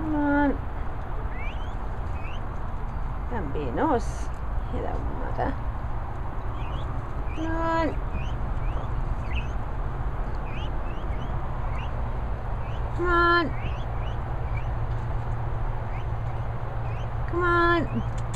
Come on. Gambino's. Hello, mother. Come on. Come on. Come on.